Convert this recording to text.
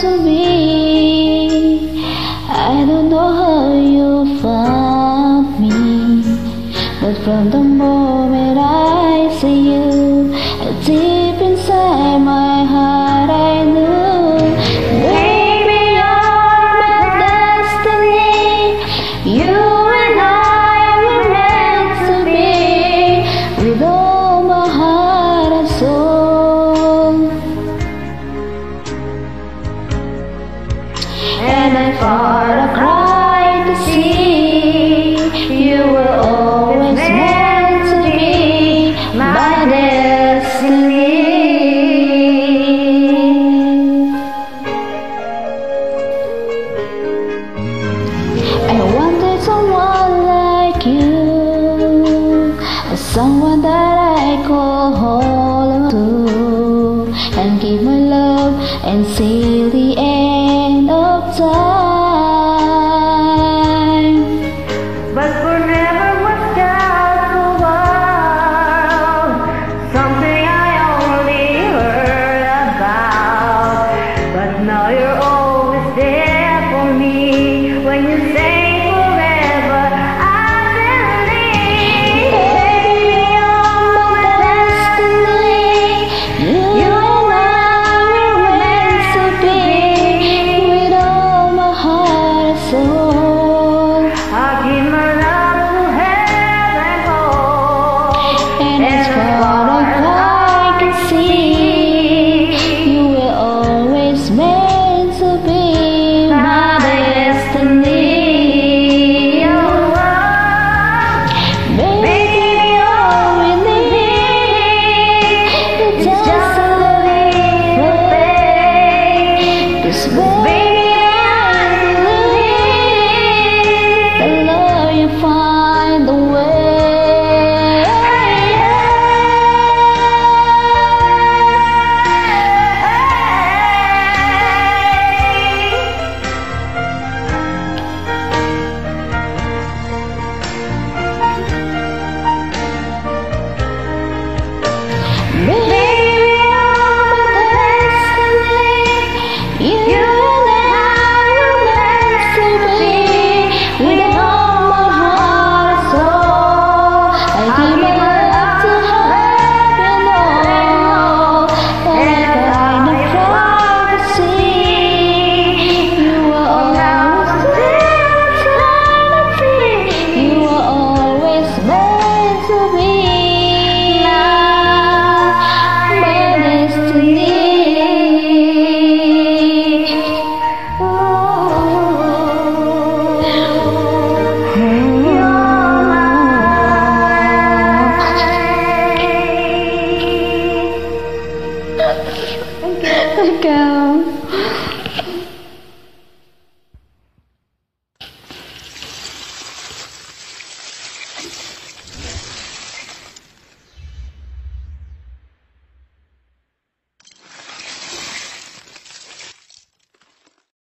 to me. I don't know how you found me, but from the moment. I hold on to and give my love and see the end of time. But forever was just a while, something I only heard about. But now you're always there for me when you say go.